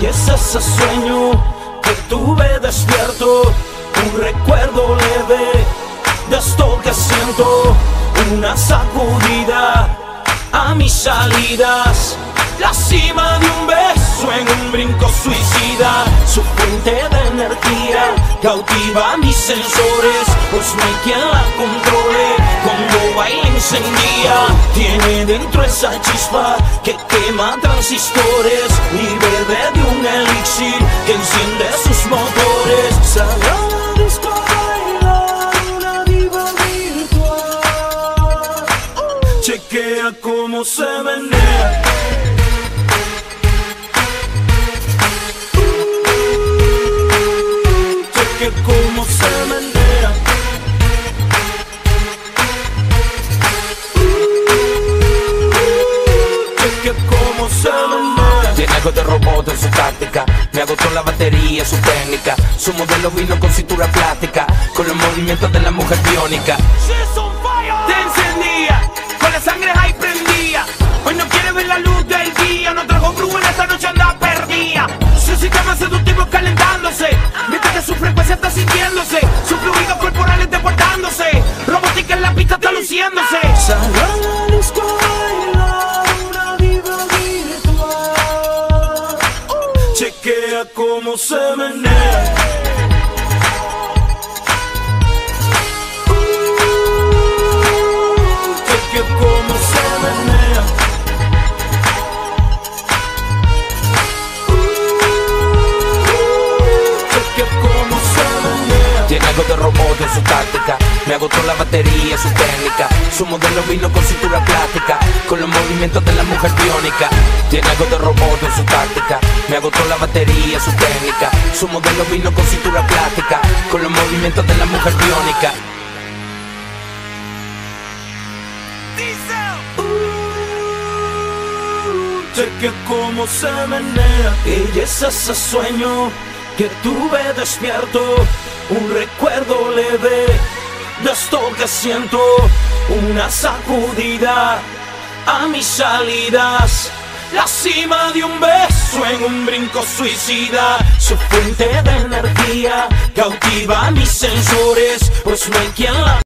Y es ese sueño que tuve despierto, un recuerdo leve de esto que siento, una sacudida a mis salidas, la cima de un beso en un brinco suicida, su fuente de energía cautiva mis sensores, pues no hay quien la dentro esa chispa que quema transistores y bebe de un elixir que enciende sus motores. La disco a bailar una diva virtual. Chequea cómo se menea. Algo de robot en su táctica. Me agotó la batería, su técnica. Su modelo vino con cintura plástica. Con los movimientos de la mujer biónica. She's on fire. Te encendía, con la sangre ahí prendía. Hoy no quiere ver la luz del día, no trajo brujo en esta noche anda perdida. Su sistema seductivo calentándose, mientras que su frecuencia está sintiéndose, sus fluidos corporales deportándose, robótica en la pista está luciéndose. Chequea cómo se menea. Chequea cómo se menea. Chequea cómo se menea. Tiene algo de robot en su táctica Me agotó la batería, su técnica Su modelo vino con cintura plástica Con los movimientos de la mujer biónica. Tiene algo de robot en su táctica. Me agotó la batería, su técnica. Su modelo vino con cintura plástica Con los movimientos de la mujer biónica. Diesel. Cheque cómo se menea. Y es ese sueño que tuve despierto. Un recuerdo leve de esto que siento. Una sacudida a mis salidas la cima de un beso en un brinco suicida. Su fuente de energía cautiva mis sensores Pues no hay quien la